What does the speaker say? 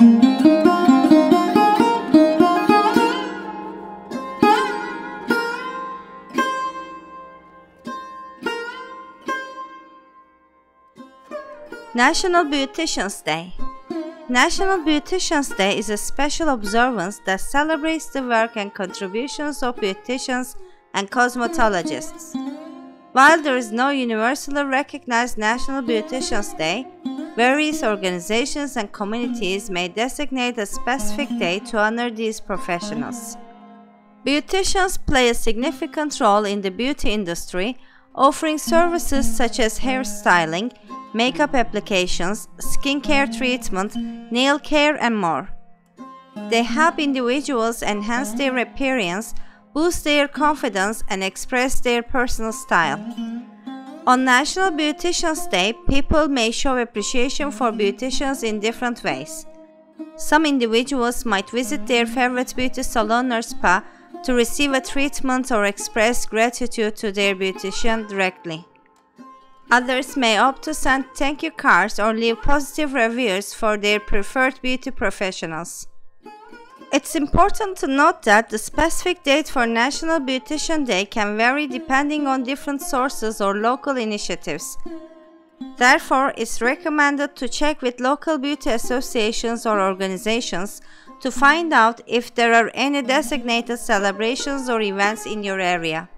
National Beauticians Day National Beauticians Day is a special observance that celebrates the work and contributions of beauticians and cosmetologists. While there is no universally recognized National Beauticians Day, various organizations and communities may designate a specific day to honor these professionals. Beauticians play a significant role in the beauty industry, offering services such as hairstyling, makeup applications, skincare treatment, nail care, and more. They help individuals enhance their appearance, boost their confidence, and express their personal style. On National Beauticians Day, people may show appreciation for beauticians in different ways. Some individuals might visit their favorite beauty salon or spa to receive a treatment or express gratitude to their beautician directly. Others may opt to send thank you cards or leave positive reviews for their preferred beauty professionals. It's important to note that the specific date for National Beautician Day can vary depending on different sources or local initiatives. Therefore, it's recommended to check with local beauty associations or organizations to find out if there are any designated celebrations or events in your area.